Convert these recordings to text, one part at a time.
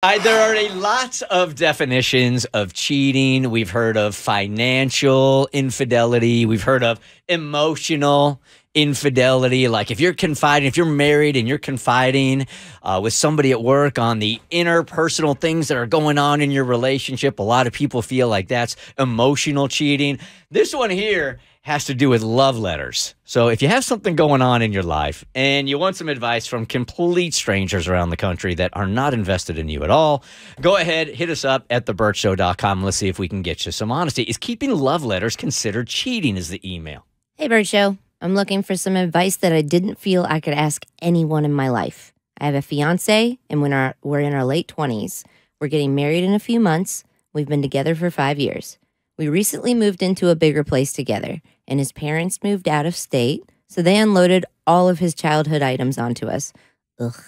I, there are a lot of definitions of cheating. We've heard of financial infidelity. We've heard of emotional infidelity. Like if you're confiding, if you're married and you're confiding uh, with somebody at work on the interpersonal things that are going on in your relationship, a lot of people feel like that's emotional cheating. This one here has to do with love letters. So if you have something going on in your life and you want some advice from complete strangers around the country that are not invested in you at all, go ahead, hit us up at thebertshow.com. Let's see if we can get you some honesty. Is keeping love letters considered cheating is the email. Hey, Bert Show. I'm looking for some advice that I didn't feel I could ask anyone in my life. I have a fiance and when our, we're in our late 20s. We're getting married in a few months. We've been together for five years. We recently moved into a bigger place together and his parents moved out of state, so they unloaded all of his childhood items onto us. Ugh.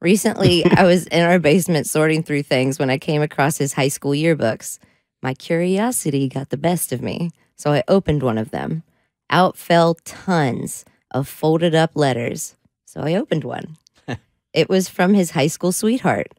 Recently, I was in our basement sorting through things when I came across his high school yearbooks. My curiosity got the best of me, so I opened one of them. Out fell tons of folded up letters, so I opened one. it was from his high school sweetheart,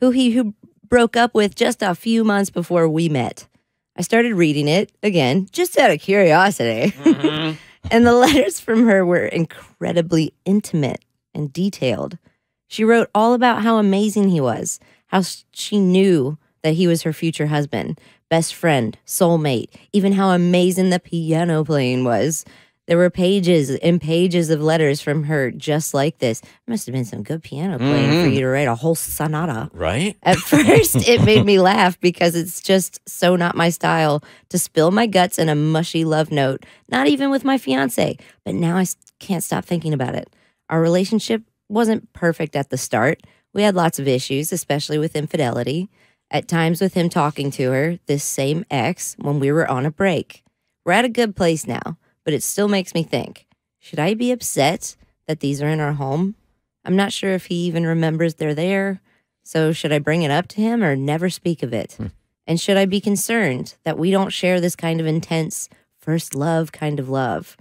who he who broke up with just a few months before we met. I started reading it again, just out of curiosity. Mm-hmm. and the letters from her were incredibly intimate and detailed. She wrote all about how amazing he was, how she knew that he was her future husband, best friend, soulmate, even how amazing the piano playing was, there were pages and pages of letters from her just like this. Must have been some good piano playing mm-hmm. for you to write a whole sonata. Right? At first, it made me laugh because it's just so not my style to spill my guts in a mushy love note, not even with my fiance. But now I can't stop thinking about it. Our relationship wasn't perfect at the start. We had lots of issues, especially with infidelity. At times, with him talking to her, this same ex, when we were on a break. We're at a good place now but it still makes me think should I be upset that these are in our home? I'm not sure if he even remembers they're there. So, should I bring it up to him or never speak of it? Hmm. And should I be concerned that we don't share this kind of intense first love kind of love?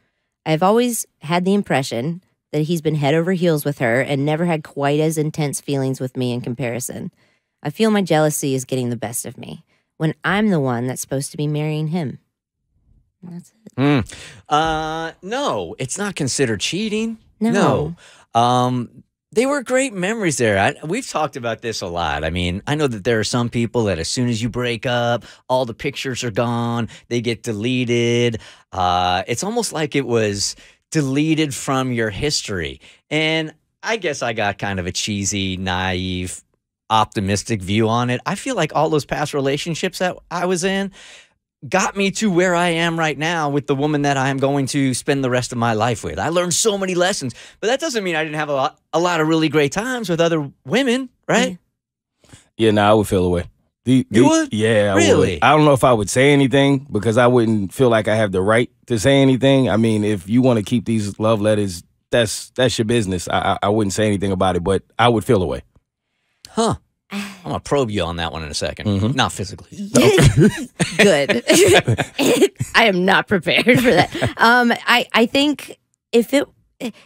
I've always had the impression that he's been head over heels with her and never had quite as intense feelings with me in comparison. I feel my jealousy is getting the best of me when I'm the one that's supposed to be marrying him. That's it. Mm. Uh, no, it's not considered cheating. No. no. Um, they were great memories there. I, we've talked about this a lot. I mean, I know that there are some people that as soon as you break up, all the pictures are gone, they get deleted. Uh, it's almost like it was deleted from your history. And I guess I got kind of a cheesy, naive, optimistic view on it. I feel like all those past relationships that I was in, got me to where I am right now with the woman that I am going to spend the rest of my life with. I learned so many lessons, but that doesn't mean I didn't have a lot, a lot of really great times with other women, right? Mm-hmm. Yeah, no, nah, I would feel away. The, the, you would? Yeah, I really. Would. I don't know if I would say anything because I wouldn't feel like I have the right to say anything. I mean, if you want to keep these love letters, that's that's your business. I, I, I wouldn't say anything about it, but I would feel away. Huh. I'm gonna probe you on that one in a 2nd mm-hmm. Not physically. Good. I am not prepared for that. Um, I I think if it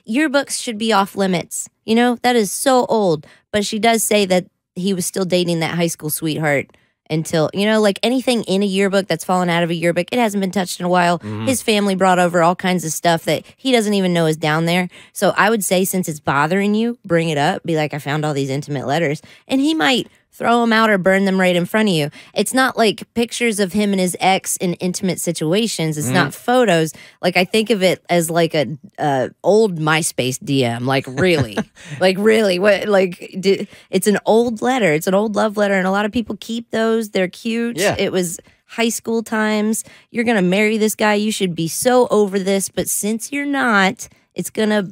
yearbooks should be off limits. You know that is so old. But she does say that he was still dating that high school sweetheart until you know like anything in a yearbook that's fallen out of a yearbook it hasn't been touched in a while mm-hmm. his family brought over all kinds of stuff that he doesn't even know is down there so i would say since it's bothering you bring it up be like i found all these intimate letters and he might throw them out or burn them right in front of you. It's not like pictures of him and his ex in intimate situations. It's mm. not photos. Like I think of it as like a uh, old MySpace DM. Like really, like really, what? Like it's an old letter. It's an old love letter, and a lot of people keep those. They're cute. Yeah. It was high school times. You're gonna marry this guy. You should be so over this, but since you're not, it's gonna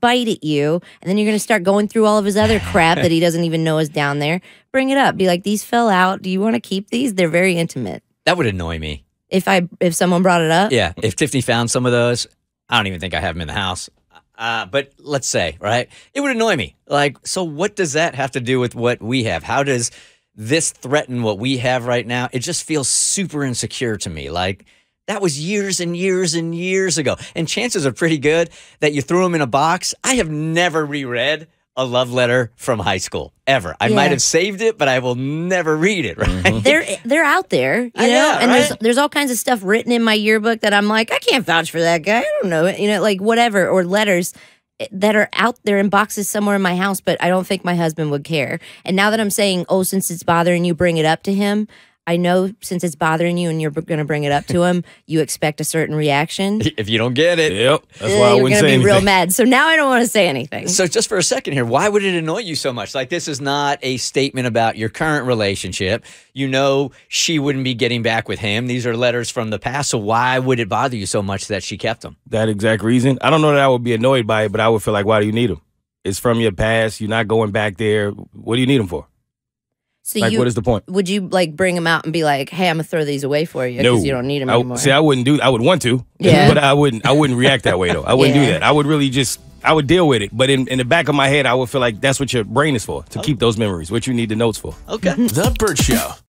bite at you and then you're going to start going through all of his other crap that he doesn't even know is down there. Bring it up. Be like these fell out. Do you want to keep these? They're very intimate. That would annoy me. If i if someone brought it up? Yeah if tiffany found some of those i don't even think i have them in the house. Uh, but let's say right? It would annoy me. Like so what does that have to do with what we have? How does this threaten what we have right now? It just feels super insecure to me. Like that was years and years and years ago. And chances are pretty good that you threw them in a box. I have never reread a love letter from high school ever. I Yeah. might have saved it, but I will never read it. Right? they're they're out there, you I know, know, and there's right? there's all kinds of stuff written in my yearbook that I'm like, I can't vouch for that guy. I don't know it, you know, like whatever, or letters eh, that are out there in boxes somewhere in my house, but I don't think my husband would care. And now that I'm saying, oh, since it's bothering you, bring it up to him. I know since it's bothering you and you're going to bring it up to him, you expect a certain reaction. if you don't get it. Yep. That's Eh, why I you're wouldn't gonna say be real mad. So now I don't want to say anything. So just for a second here, why would it annoy you so much? Like this is not a statement about your current relationship. You know she wouldn't be getting back with him. These are letters from the past. So why would it bother you so much that she kept them? That exact reason. I don't know that I would be annoyed by it, but I would feel like, why do you need them? It's from your past. You're not going back there. What do you need them for? So Like, you what is the point? would you like bring them out and be like, "Hey, I'm gonna throw these away for you because you don't need them I- anymore." See, I wouldn't do. I would want to, Yeah. but I wouldn't. I wouldn't react that way though. I wouldn't Yeah. do that. I would really just. I would deal with it, but in, in the back of my head, I would feel like that's what your brain is for to keep those memories. What you need the notes for. Okay. The Bert Show.